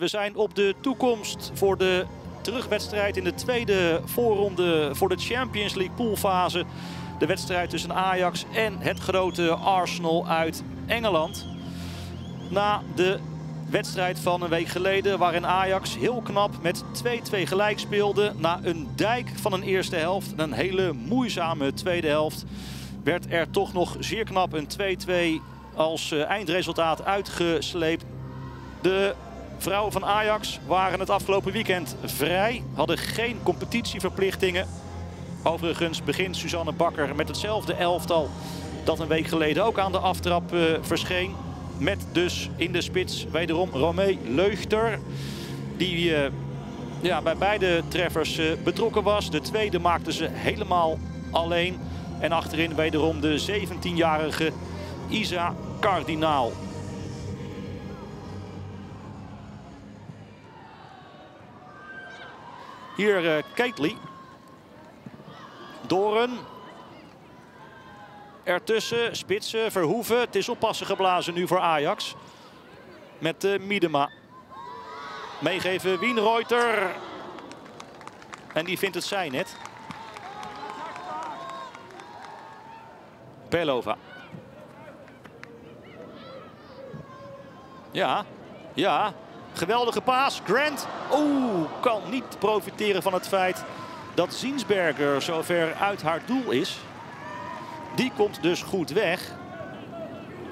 We zijn op de toekomst voor de terugwedstrijd in de tweede voorronde voor de Champions League poolfase. De wedstrijd tussen Ajax en het grote Arsenal uit Engeland. Na de wedstrijd van een week geleden waarin Ajax heel knap met 2-2 gelijk speelde. Na een dijk van een eerste helft en een hele moeizame tweede helft werd er toch nog zeer knap een 2-2 als eh, eindresultaat uitgesleept. De vrouwen van Ajax waren het afgelopen weekend vrij, hadden geen competitieverplichtingen. Overigens begint Suzanne Bakker met hetzelfde elftal dat een week geleden ook aan de aftrap uh, verscheen. Met dus in de spits wederom Romee Leuchter. Die uh, ja, bij beide treffers uh, betrokken was. De tweede maakte ze helemaal alleen. En achterin wederom de 17-jarige Isa Kardinaal. Hier uh. Doren. Ertussen, spitsen, Verhoeven. Het is oppassen geblazen nu voor Ajax. Met uh, Miedema. Meegeven Wienreuter. En die vindt het zijn net. Pelova. Ja, ja. Geweldige paas. Grant. Oeh, kan niet profiteren van het feit dat Ziensberger zover uit haar doel is. Die komt dus goed weg.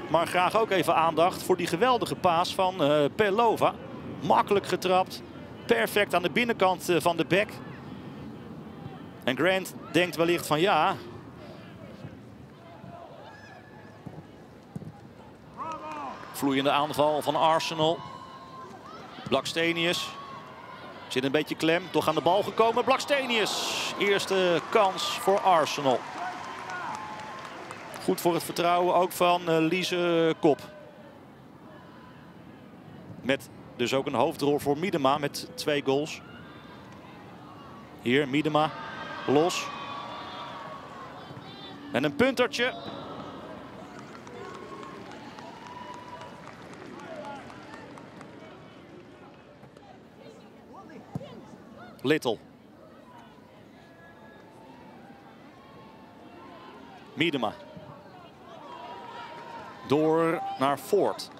Maar graag ook even aandacht voor die geweldige paas van uh, Pelova. Makkelijk getrapt. Perfect aan de binnenkant uh, van de bek. En Grant denkt wellicht van ja, Vloeiende aanval van Arsenal. Blackstenius zit een beetje klem. Toch aan de bal gekomen. Blackstenius. Eerste kans voor Arsenal. Goed voor het vertrouwen ook van uh, Lise Kop. Met dus ook een hoofdrol voor Miedema met twee goals. Hier Miedema los. En een puntertje Little. Miedema. Door naar Ford.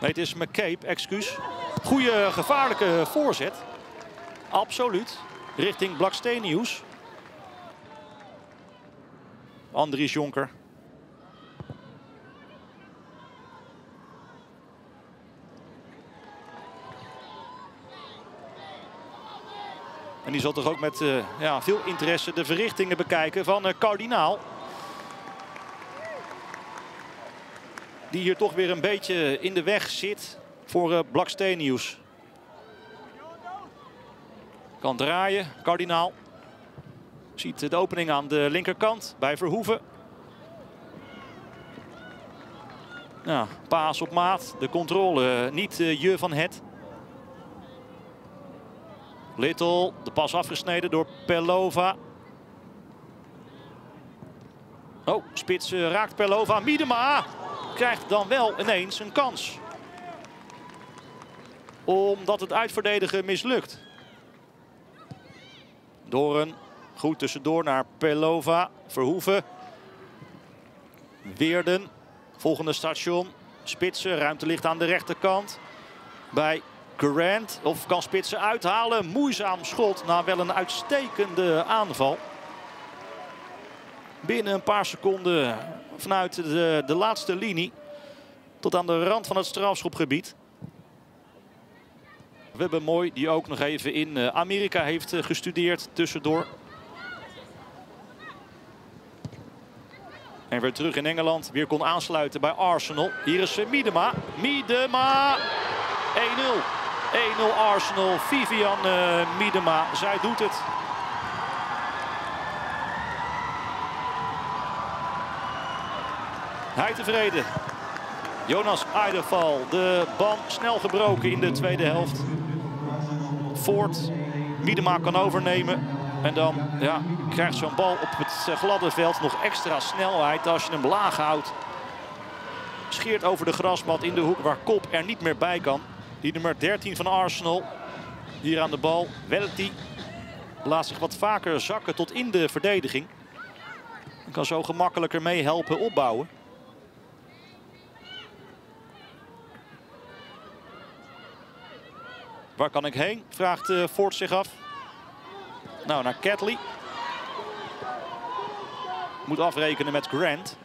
Nee, het is McCabe, excuus. Goede gevaarlijke voorzet. Absoluut. Richting Blackstenius. Andries Jonker. En die zal toch ook met uh, ja, veel interesse de verrichtingen bekijken van uh, Kardinaal. Die hier toch weer een beetje in de weg zit voor uh, Blackstenius. Kan draaien, Kardinaal. Ziet de opening aan de linkerkant bij Verhoeven. Ja, paas op maat. De controle niet je van het. Little, de pas afgesneden door Pelova. Oh, spits uh, raakt Pelova. Miedema krijgt dan wel ineens een kans. Omdat het uitverdedigen mislukt. Doren, goed tussendoor naar Pelova. Verhoeven. Weerden, volgende station. Spitsen, ruimte ligt aan de rechterkant. Bij Grant of kan Spitsen uithalen. Moeizaam schot na wel een uitstekende aanval. Binnen een paar seconden vanuit de, de laatste linie tot aan de rand van het strafschopgebied. We hebben mooi die ook nog even in eh, Amerika heeft eh, gestudeerd tussendoor. En weer terug in Engeland. Weer kon aansluiten bij Arsenal. Hier is Miedema. Miedema. 1-0. 1-0 Arsenal. Vivian uh, Miedema. Zij doet het. Hij tevreden. Jonas Eideval. De bal snel gebroken in de tweede helft. Voort. Miedema kan overnemen. En dan ja, krijgt zo'n bal op het gladde veld nog extra snelheid als je hem laag houdt. Scheert over de grasmat in de hoek waar Kop er niet meer bij kan. Die nummer 13 van Arsenal. Hier aan de bal. Welty laat zich wat vaker zakken tot in de verdediging. Kan zo gemakkelijker mee helpen opbouwen. Waar kan ik heen? Vraagt uh, Ford zich af. Nou, naar Catley. Moet afrekenen met Grant.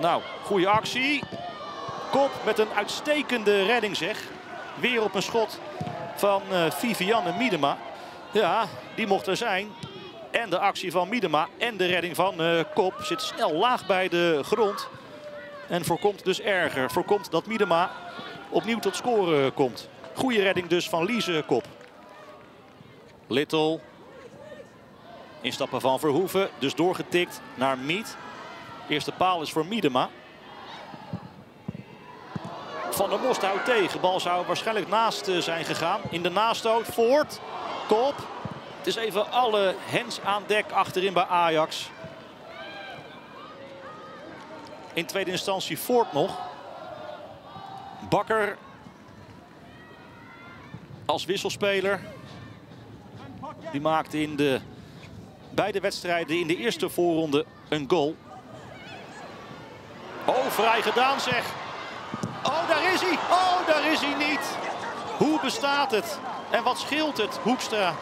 Nou, goede actie. Kop met een uitstekende redding zeg. Weer op een schot van uh, Vivianne Miedema. Ja, die mocht er zijn. En de actie van Miedema en de redding van uh, Kop zit snel laag bij de grond. En voorkomt dus erger. Voorkomt dat Miedema opnieuw tot scoren komt. Goede redding dus van Liese Kop. Little. Instappen van Verhoeven. Dus doorgetikt naar Miet. Eerste paal is voor Miedema. Van der Most houdt tegen. Bal zou waarschijnlijk naast eh, zijn gegaan. In de nastoot. Voort. Kop. Het is even alle hens aan dek achterin bij Ajax. In tweede instantie Voort nog. Bakker als wisselspeler. Die maakte in de beide wedstrijden in de eerste voorronde een goal. Oh, vrij gedaan zeg. Oh, daar is hij. Niet. Hoe bestaat het? En wat scheelt het, Hoekstra?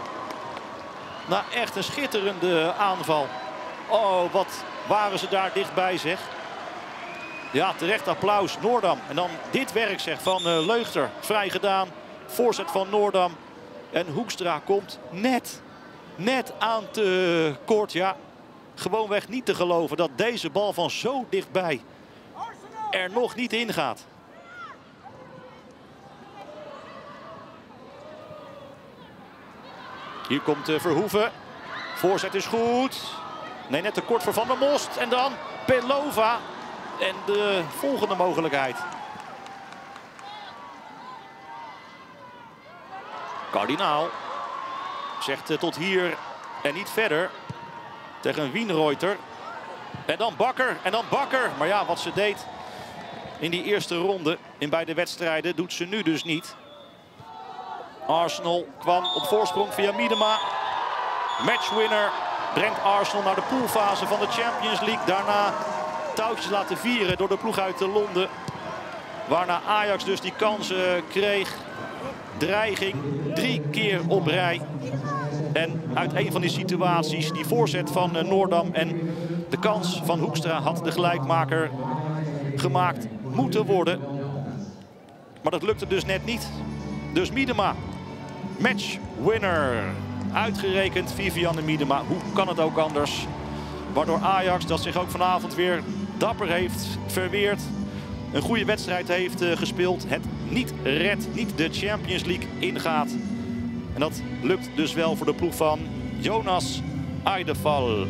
Nou, echt een schitterende aanval. Oh, wat waren ze daar dichtbij, zeg. Ja, terecht applaus. Noordam. En dan dit werk, zeg, van uh, Leugter. Vrij gedaan. Voorzet van Noordam. En Hoekstra komt net, net aan te kort. Ja, gewoonweg niet te geloven dat deze bal van zo dichtbij er nog niet in Hier komt uh, Verhoeven. Voorzet is goed. Nee, net te kort voor Van der Most. En dan Pelova. En de volgende mogelijkheid. Kardinaal zegt uh, tot hier en niet verder. Tegen Wienreuter. En dan Bakker. En dan Bakker. Maar ja, wat ze deed in die eerste ronde in beide wedstrijden doet ze nu dus niet. Arsenal kwam op voorsprong via Miedema. Matchwinner brengt Arsenal naar de poolfase van de Champions League. Daarna touwtjes laten vieren door de ploeg uit Londen. Waarna Ajax dus die kansen kreeg. Dreiging drie keer op rij. En uit een van die situaties, die voorzet van eh, Noordam en de kans van Hoekstra had de gelijkmaker gemaakt moeten worden. Maar dat lukte dus net niet. Dus Miedema, matchwinner. Uitgerekend Vivianne Miedema. Hoe kan het ook anders? Waardoor Ajax, dat zich ook vanavond weer dapper heeft verweerd. Een goede wedstrijd heeft uh, gespeeld. Het niet redt, niet de Champions League ingaat. En dat lukt dus wel voor de ploeg van Jonas Eideval.